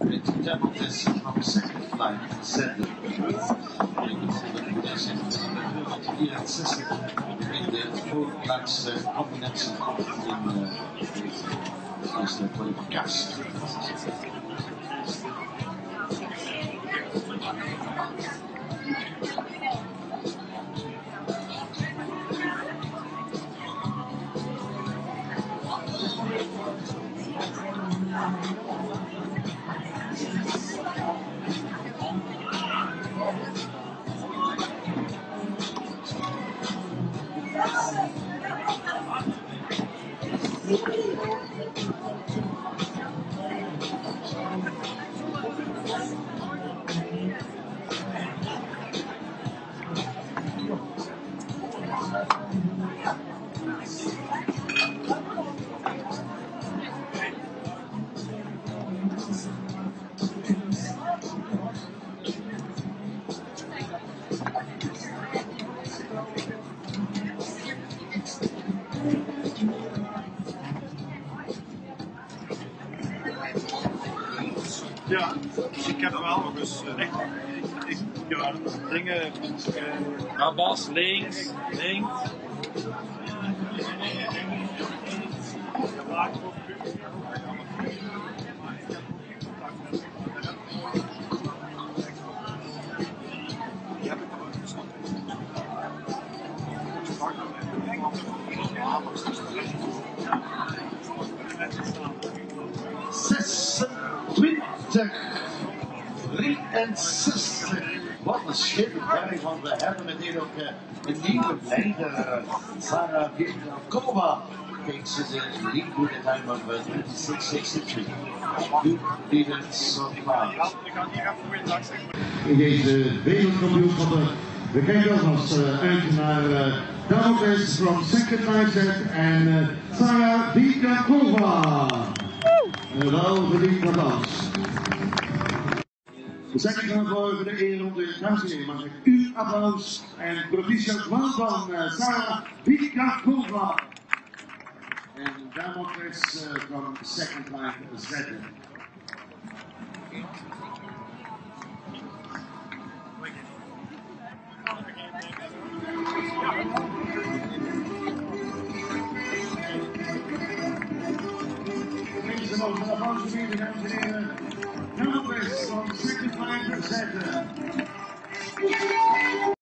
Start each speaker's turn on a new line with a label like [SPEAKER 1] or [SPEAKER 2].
[SPEAKER 1] With Democrats from second line zetten. Deze 64 in de voorlaatste combinatie in de eerste kwalificatie. すごいな。
[SPEAKER 2] Ja, ik heb wel nog eens eh, echt ik, ja, dingen. Uh,
[SPEAKER 3] Abbas, links, links.
[SPEAKER 1] Zesentwintig. 63. Wat een schitterend want we hebben meteen ook uh, een nieuwe leider, Sarah Virkakova. Takes the lead with a time of uh, 26.63. Good leaders so far.
[SPEAKER 4] In deze wereldkampioenschappen bekend als uh, uit naar uh, Damocles from second line set en uh, Sarah Virkakova. Uh, wel verdiend applaus. We zijn gaan voor de eerronde. Dames en heren, mag ik u applaus en proficiat van uh, Sarah Vikakova. En Damocles uh, from second line zetten. Mensen mogen een applaus geven, dames en heren. Damocles from second line zetten.